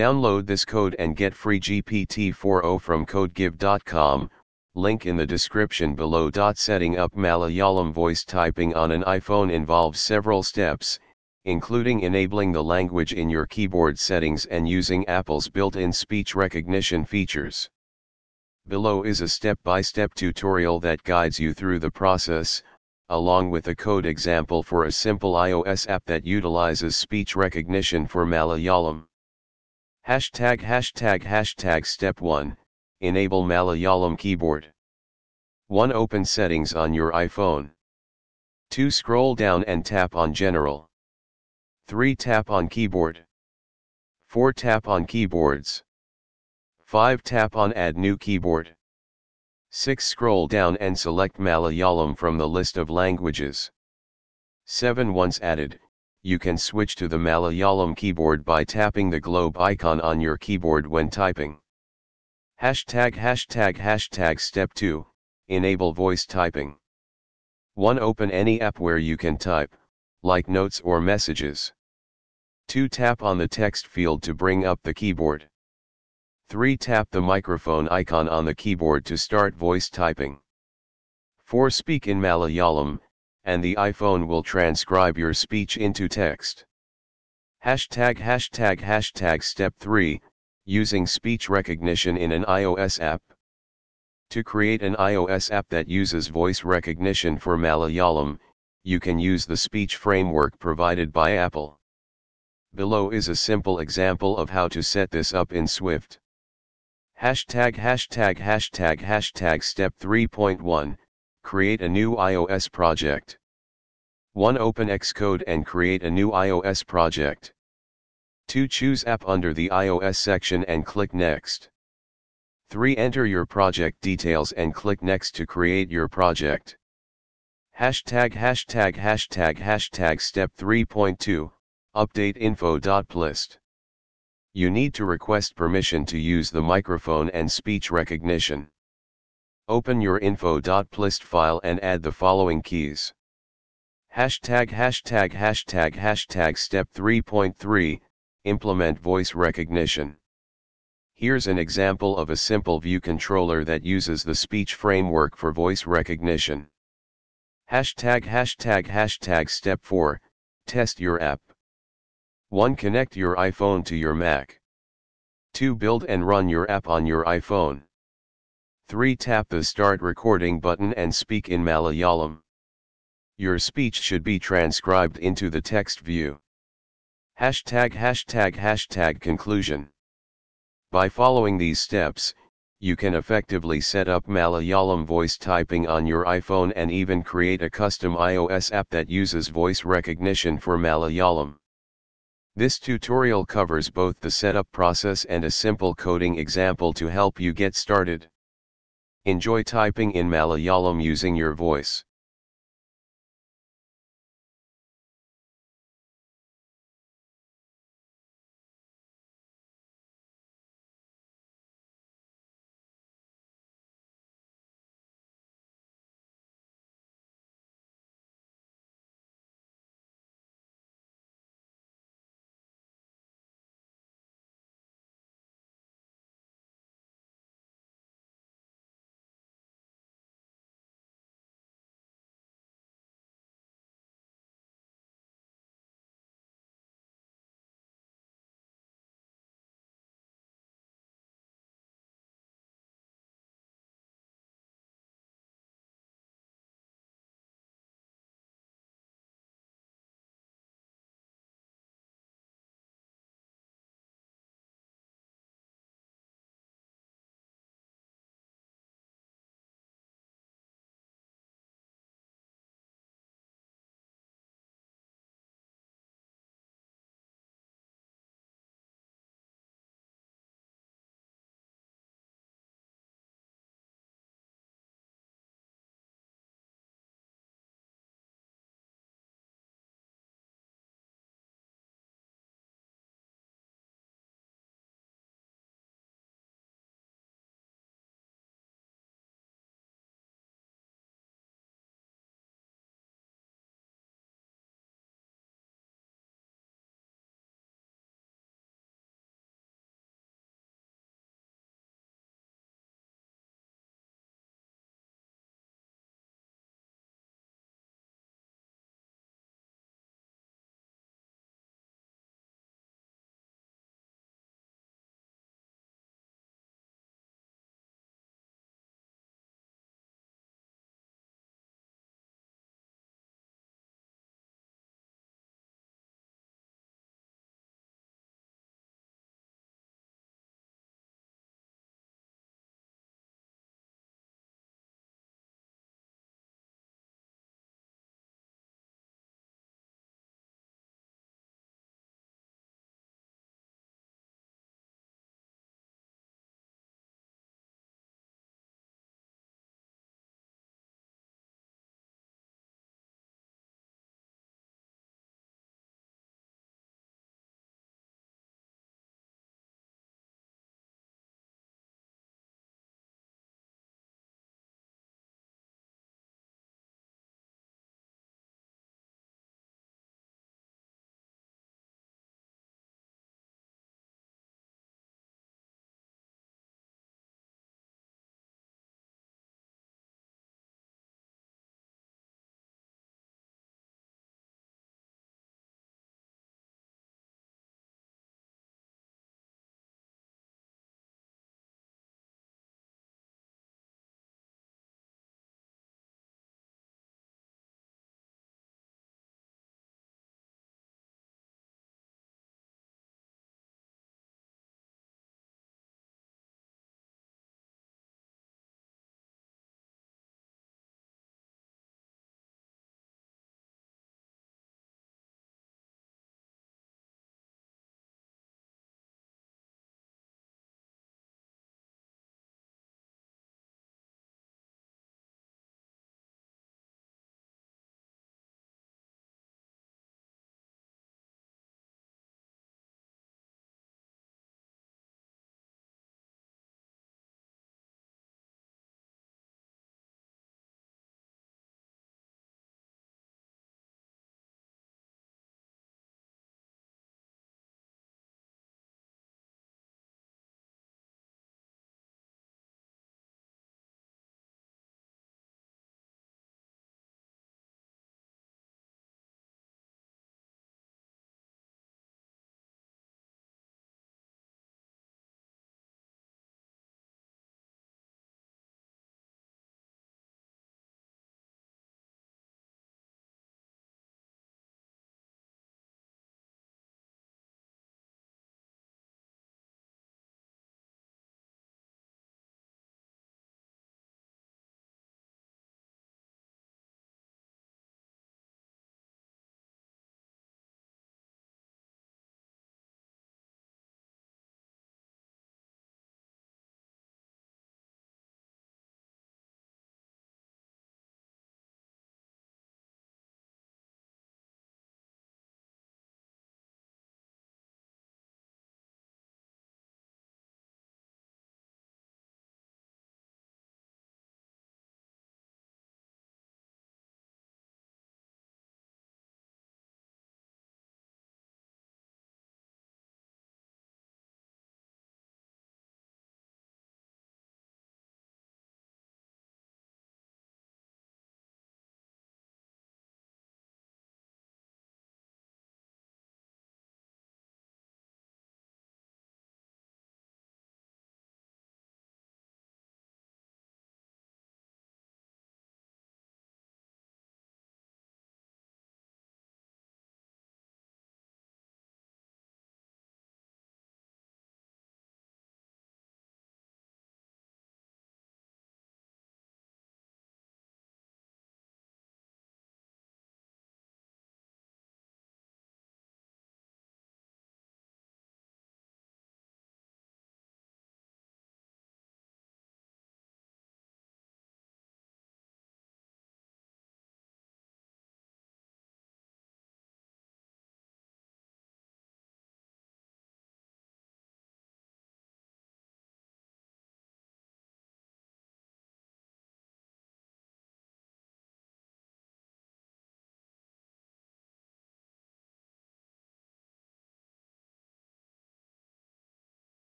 Download this code and get free GPT-4o from codegive.com, link in the description below. Setting up Malayalam voice typing on an iPhone involves several steps, including enabling the language in your keyboard settings and using Apple's built-in speech recognition features. Below is a step-by-step -step tutorial that guides you through the process, along with a code example for a simple iOS app that utilizes speech recognition for Malayalam. Hashtag hashtag hashtag step 1, enable Malayalam keyboard. 1. Open settings on your iPhone. 2. Scroll down and tap on general. 3. Tap on keyboard. 4. Tap on keyboards. 5. Tap on add new keyboard. 6. Scroll down and select Malayalam from the list of languages. 7. Once added, you can switch to the Malayalam keyboard by tapping the globe icon on your keyboard when typing. Hashtag hashtag hashtag step 2, enable voice typing. 1. Open any app where you can type, like notes or messages. 2. Tap on the text field to bring up the keyboard. 3. Tap the microphone icon on the keyboard to start voice typing. 4. Speak in Malayalam, and the iPhone will transcribe your speech into text. Hashtag hashtag hashtag step 3, using speech recognition in an iOS app. To create an iOS app that uses voice recognition for Malayalam, you can use the speech framework provided by Apple. Below is a simple example of how to set this up in Swift. Hashtag hashtag hashtag hashtag step 3.1 Create a new iOS project. 1. Open Xcode and create a new iOS project. 2. Choose App under the iOS section and click Next. 3. Enter your project details and click Next to create your project. Hashtag hashtag hashtag hashtag step 3.2, update info.plist. You need to request permission to use the microphone and speech recognition. Open your info.plist file and add the following keys. Hashtag hashtag hashtag hashtag step 3.3, implement voice recognition. Here's an example of a simple view controller that uses the speech framework for voice recognition. Hashtag hashtag hashtag step 4, test your app. 1. Connect your iPhone to your Mac. 2. Build and run your app on your iPhone. 3. Tap the Start Recording button and speak in Malayalam. Your speech should be transcribed into the text view. Hashtag hashtag hashtag conclusion. By following these steps, you can effectively set up Malayalam voice typing on your iPhone and even create a custom iOS app that uses voice recognition for Malayalam. This tutorial covers both the setup process and a simple coding example to help you get started. Enjoy typing in Malayalam using your voice.